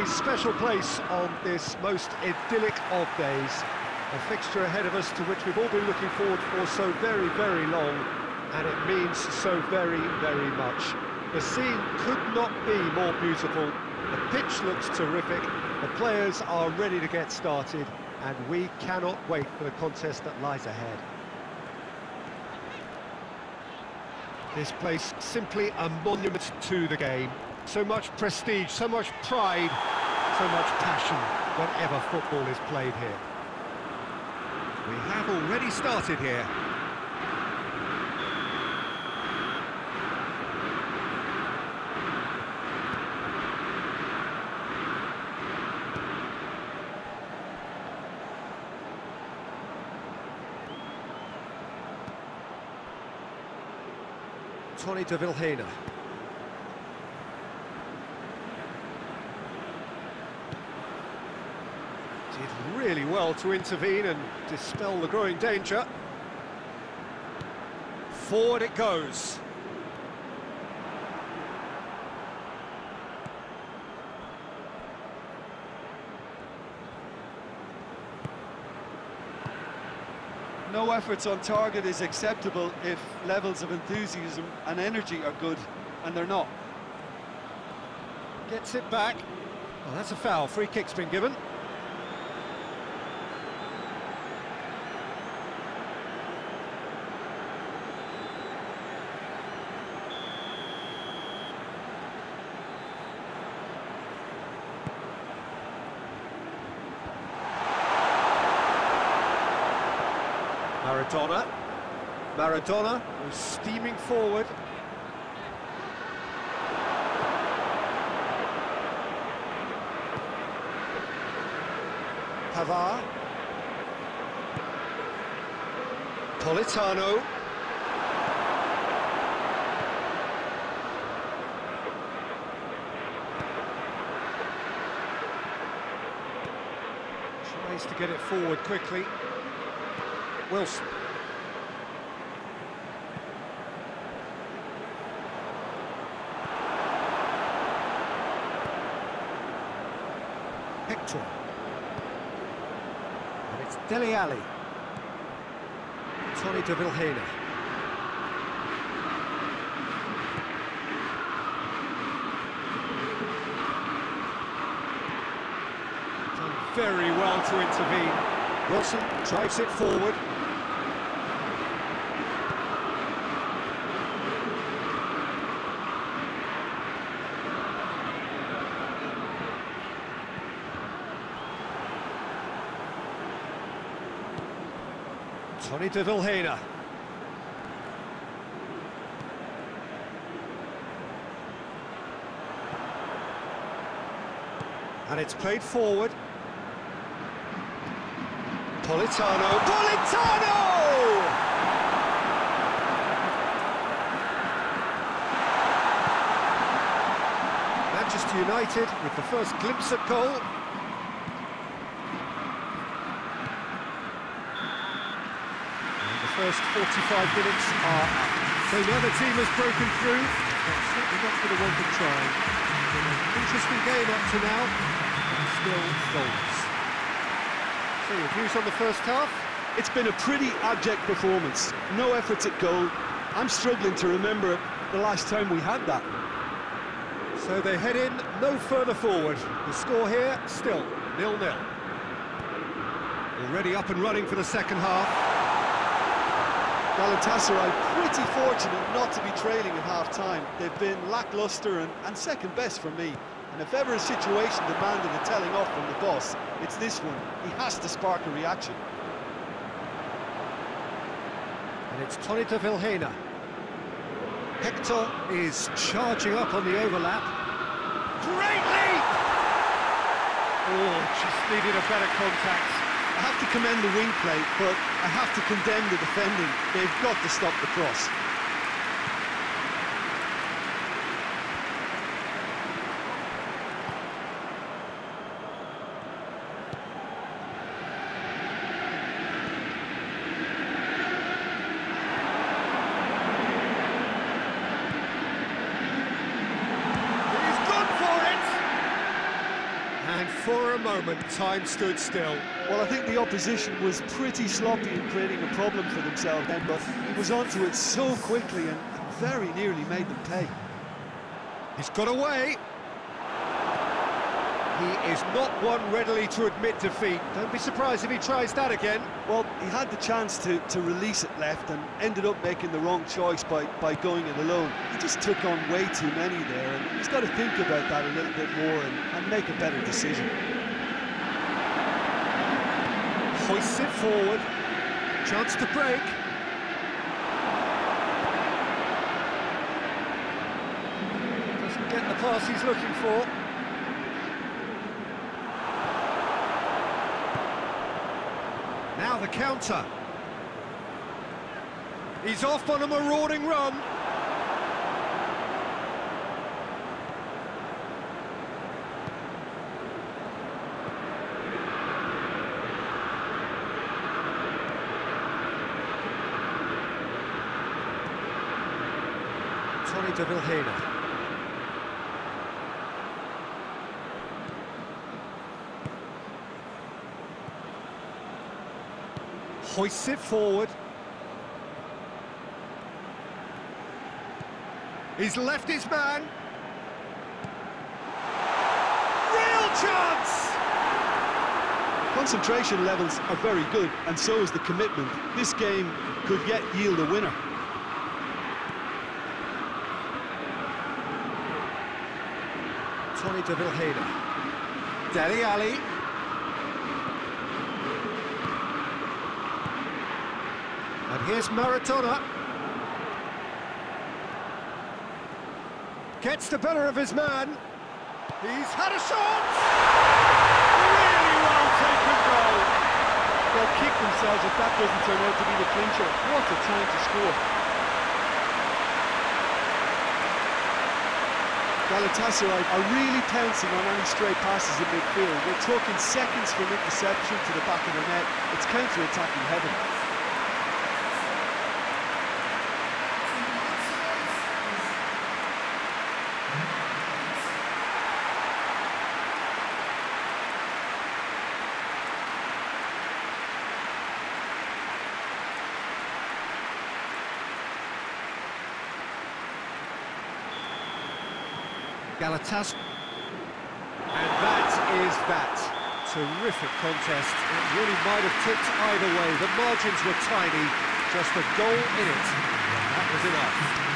a special place on this most idyllic of days. A fixture ahead of us to which we've all been looking forward for so very, very long, and it means so very, very much. The scene could not be more beautiful. The pitch looks terrific, the players are ready to get started, and we cannot wait for the contest that lies ahead. This place simply a monument to the game. So much prestige, so much pride, so much passion whenever football is played here. We have already started here. Tony de Vilhena. Did really well to intervene and dispel the growing danger. Forward it goes. No efforts on target is acceptable if levels of enthusiasm and energy are good, and they're not. Gets it back. Well, that's a foul. Free kick's been given. Maradona. Maradona was steaming forward. Pavard. Politano. Tries to get it forward quickly. Wilson. Hector. And it's Dele Alli. Tony de Vilhena. Done very well to intervene. Wilson drives it forward. Tony de Vilhena. And it's played forward. Politano. Politano! Manchester United with the first glimpse at goal. And the first 45 minutes are up. So the team has broken through, but certainly not going to want to try. Been an interesting game up to now, and still goals. Your views on the first half? It's been a pretty abject performance. No efforts at goal. I'm struggling to remember the last time we had that. So they head in no further forward. The score here, still nil-nil. Already up and running for the second half. Galatasaray pretty fortunate not to be trailing at half-time. They've been lacklustre and, and second best for me. And if ever a situation demanded a telling off from the boss, it's this one. He has to spark a reaction. And it's Tony de Vilhena. Hector is charging up on the overlap. Great leap! Oh, just needed a better contact. I have to commend the wing play, but I have to condemn the defending. They've got to stop the cross. He's gone for it! And for a moment, time stood still. Well, I think the opposition was pretty sloppy in creating a problem for themselves then, but he was onto it so quickly and very nearly made them pay. He's got away. He is not one readily to admit defeat. Don't be surprised if he tries that again. Well, he had the chance to, to release it left and ended up making the wrong choice by, by going it alone. He just took on way too many there, and he's got to think about that a little bit more and, and make a better decision. Hoists it forward. Chance to break. Doesn't get the pass he's looking for. The counter. He's off on a marauding run. Tony de Vilhena. Hoists it forward. He's left his man. Real chance! Concentration levels are very good, and so is the commitment. This game could yet yield a winner. Tony de Vilhena. Dele Alli. Here's Maradona. Gets the better of his man. He's had a shot! Really well taken goal. They'll kick themselves if that doesn't turn out to be the clincher. What a time to score. Galatasaray are really pouncing on any stray passes in midfield. We're talking seconds from interception to the back of the net. It's counter-attacking heaven. Galatasaray. And that is that. Terrific contest. It really might have tipped either way. The margins were tiny, just a goal in it. That was enough.